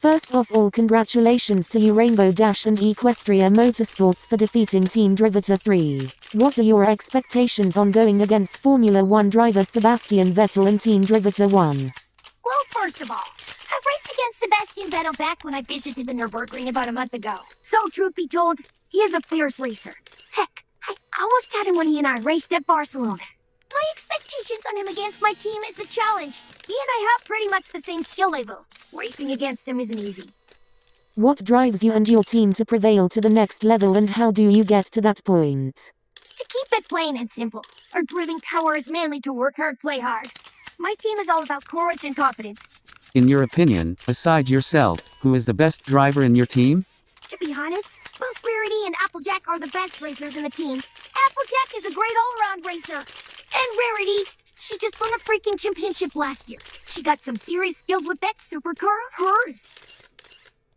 First of all congratulations to you Rainbow Dash and Equestria Motorsports for defeating Team Drivatar 3. What are your expectations on going against Formula 1 driver Sebastian Vettel and Team Drivatar 1? Well, first of all, I raced against Sebastian Vettel back when I visited the Nürburgring about a month ago. So, truth be told, he is a fierce racer. Heck, I almost had him when he and I raced at Barcelona. My expectations on him against my team is the challenge. He and I have pretty much the same skill level. Racing against him isn't easy. What drives you and your team to prevail to the next level and how do you get to that point? To keep it plain and simple, our driving power is mainly to work hard, play hard. My team is all about courage and confidence. In your opinion, aside yourself, who is the best driver in your team? To be honest, both Rarity and Applejack are the best racers in the team. Applejack is a great all-round racer. And Rarity, she just won a freaking championship last year. She got some serious skills with that supercar of hers.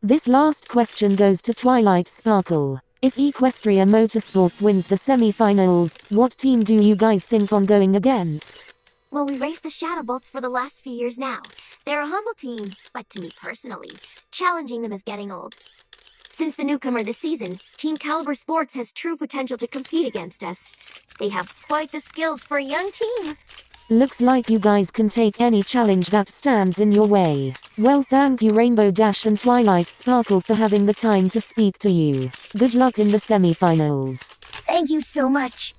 This last question goes to Twilight Sparkle. If Equestria Motorsports wins the semi-finals, what team do you guys think on going against? Well, we raced the Shadowbolts for the last few years now. They're a humble team, but to me personally, challenging them is getting old. Since the newcomer this season, Team Caliber Sports has true potential to compete against us. They have quite the skills for a young team. Looks like you guys can take any challenge that stands in your way. Well thank you Rainbow Dash and Twilight Sparkle for having the time to speak to you. Good luck in the semi-finals. Thank you so much.